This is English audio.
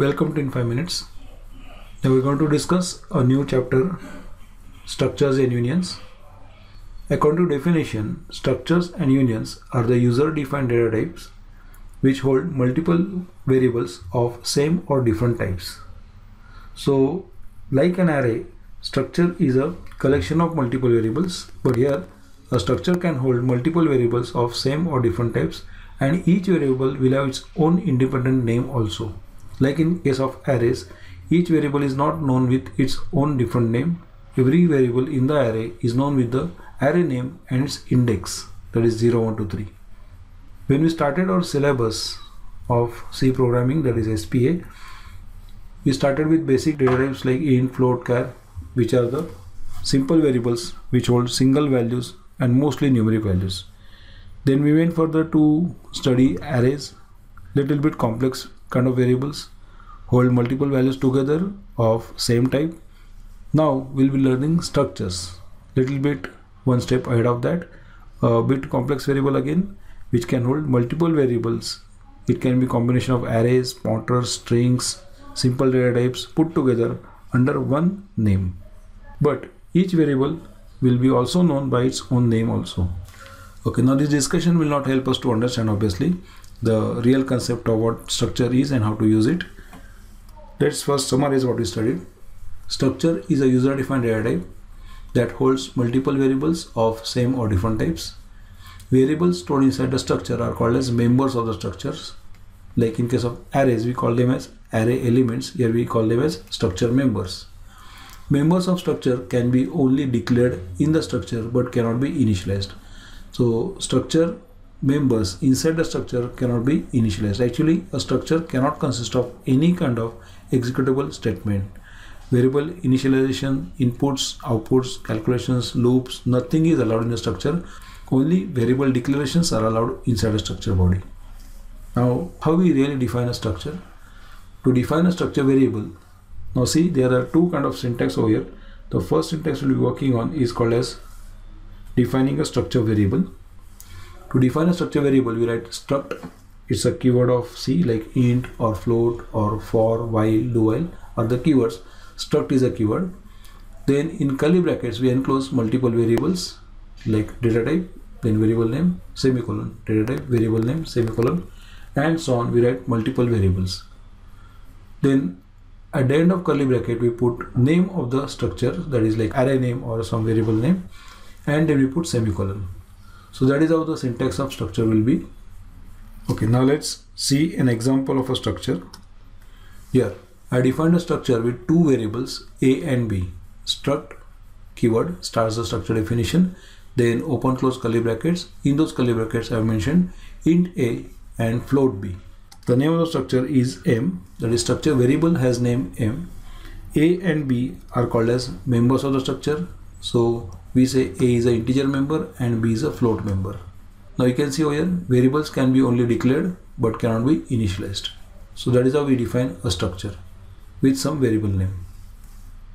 Welcome to In 5 Minutes. Now we're going to discuss a new chapter Structures and Unions. According to definition, structures and unions are the user defined data types which hold multiple variables of same or different types. So, like an array, structure is a collection of multiple variables, but here a structure can hold multiple variables of same or different types and each variable will have its own independent name also. Like in case of arrays, each variable is not known with its own different name. Every variable in the array is known with the array name and its index that is 0, 1, 2, 3. When we started our syllabus of C programming that is SPA, we started with basic data types like int, float, char which are the simple variables which hold single values and mostly numeric values. Then we went further to study arrays, little bit complex kind of variables, hold multiple values together of same type. Now we'll be learning structures, little bit one step ahead of that, a bit complex variable again, which can hold multiple variables. It can be combination of arrays, pointers, strings, simple data types put together under one name. But each variable will be also known by its own name also. Okay, now this discussion will not help us to understand obviously the real concept of what structure is and how to use it. Let's first summarize what we studied. Structure is a user defined data type that holds multiple variables of same or different types. Variables stored inside the structure are called as members of the structures. Like in case of arrays, we call them as array elements. Here we call them as structure members. Members of structure can be only declared in the structure but cannot be initialized. So structure members inside the structure cannot be initialized. Actually, a structure cannot consist of any kind of executable statement. Variable initialization, inputs, outputs, calculations, loops, nothing is allowed in the structure. Only variable declarations are allowed inside a structure body. Now, how we really define a structure? To define a structure variable, now see there are two kind of syntax over here. The first syntax we'll be working on is called as defining a structure variable. To define a structure variable, we write struct. It's a keyword of C like int or float or for, while, do while are the keywords. Struct is a keyword. Then in curly brackets, we enclose multiple variables like data type, then variable name, semicolon, data type, variable name, semicolon, and so on. We write multiple variables. Then at the end of curly bracket, we put name of the structure that is like array name or some variable name and then we put semicolon. So that is how the syntax of structure will be. Okay, now let's see an example of a structure. Here, I defined a structure with two variables a and b. Struct keyword starts the structure definition, then open close curly brackets. In those curly brackets, I have mentioned int a and float b. The name of the structure is m, that is structure variable has name m. A and b are called as members of the structure. So we say a is an integer member and b is a float member. Now you can see over here variables can be only declared but cannot be initialized. So that is how we define a structure with some variable name.